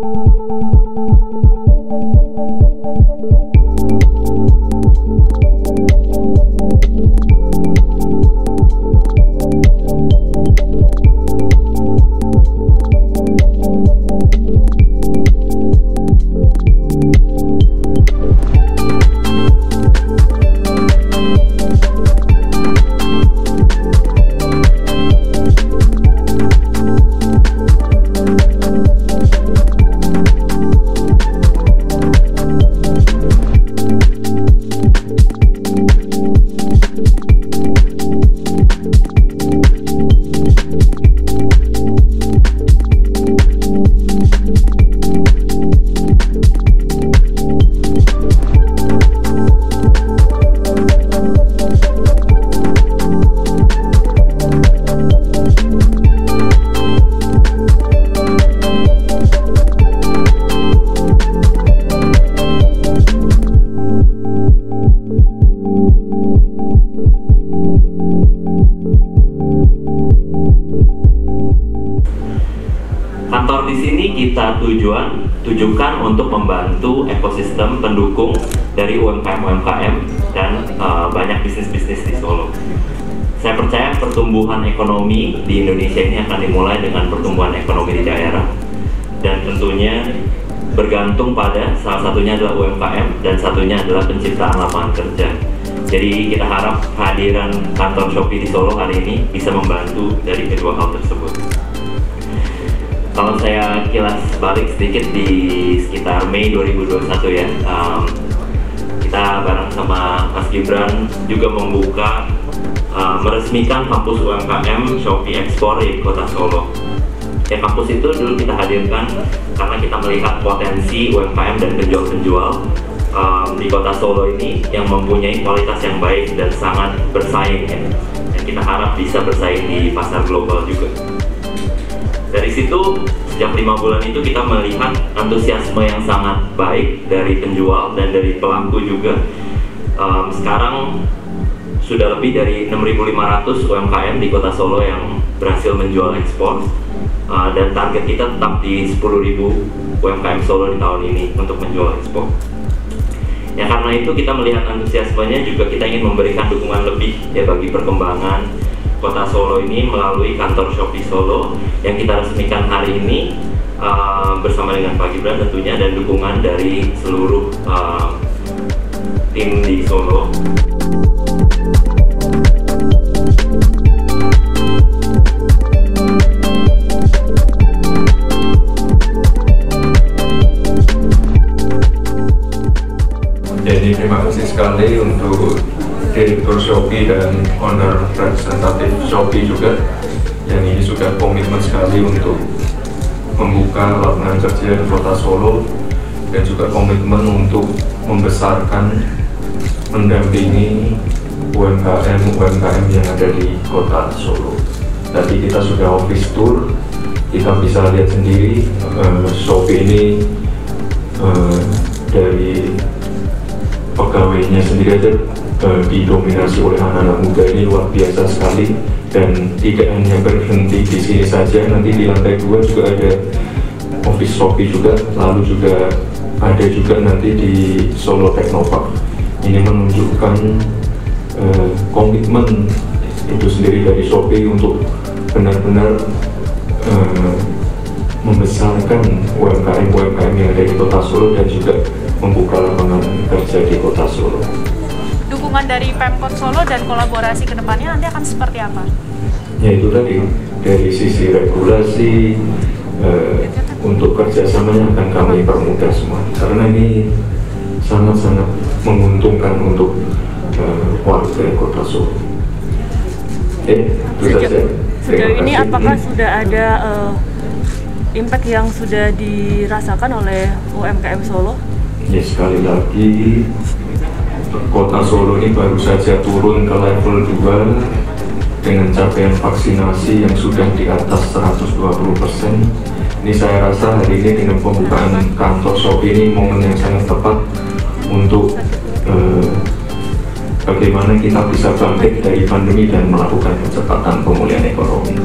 Kantor di sini kita tujuan tujukan untuk membantu ekosistem pendukung dari UMKM-UMKM dan uh, banyak bisnis-bisnis di Solo. Saya percaya pertumbuhan ekonomi di Indonesia ini akan dimulai dengan pertumbuhan ekonomi di daerah dan tentunya bergantung pada salah satunya adalah UMKM dan satunya adalah penciptaan lapangan kerja. Jadi kita harap kehadiran kantor Shopee di Solo hari ini bisa membantu dari kedua hal tersebut kalau saya kilas balik sedikit di sekitar Mei 2021 ya um, kita bareng sama Mas Gibran juga membuka uh, meresmikan kampus UMKM Shopee Ekspor di kota Solo. Ya kampus itu dulu kita hadirkan karena kita melihat potensi UMKM dan penjual-penjual um, di kota Solo ini yang mempunyai kualitas yang baik dan sangat bersaing ya. Dan kita harap bisa bersaing di pasar global juga dari situ sejak lima bulan itu kita melihat antusiasme yang sangat baik dari penjual dan dari pelaku juga. Um, sekarang sudah lebih dari 6.500 UMKM di kota Solo yang berhasil menjual ekspor. Uh, dan target kita tetap di 10.000 UMKM Solo di tahun ini untuk menjual ekspor. Ya karena itu kita melihat antusiasmenya juga kita ingin memberikan dukungan lebih ya bagi perkembangan Kota Solo ini melalui kantor Shopee Solo yang kita resmikan hari ini uh, bersama dengan Pak Gibran tentunya dan dukungan dari seluruh uh, tim di Solo. Jadi terima kasih sekali untuk Direktur Shopee dan owner representatif Shopee juga yang ini sudah komitmen sekali untuk membuka lapangan kerja di kota Solo dan juga komitmen untuk membesarkan mendampingi UMKM UMKM yang ada di kota Solo. Tadi kita sudah office tour, kita bisa lihat sendiri uh, Shopee ini uh, dari pegawainya sendiri aja uh, didominasi oleh anak-anak muda ini luar biasa sekali. Dan tidak hanya berhenti di sini saja nanti di lantai dua juga ada office Shopee juga lalu juga ada juga nanti di Solo Technopark ini menunjukkan uh, komitmen itu sendiri dari Shopee untuk benar-benar uh, membesarkan UMKM-UMKM yang ada di kota Solo dan juga membuka lapangan kerja di kota Solo dukungan dari Pemkot Solo dan kolaborasi ke depannya nanti akan seperti apa? Ya itu tadi dari sisi regulasi eh, untuk kerjasamanya akan kami permudah semua karena ini sangat-sangat menguntungkan untuk eh, warga kota Solo. Eh, itu saja. Sejauh ini apakah sudah ada uh, impact yang sudah dirasakan oleh UMKM Solo? Ya sekali lagi kota Solo ini baru saja turun ke level 2 dengan capaian vaksinasi yang sudah di atas 120 persen. Ini saya rasa hari ini dengan pembukaan kantor Shopee ini momen yang sangat tepat untuk eh, bagaimana kita bisa bangkit dari pandemi dan melakukan percepatan pemulihan ekonomi.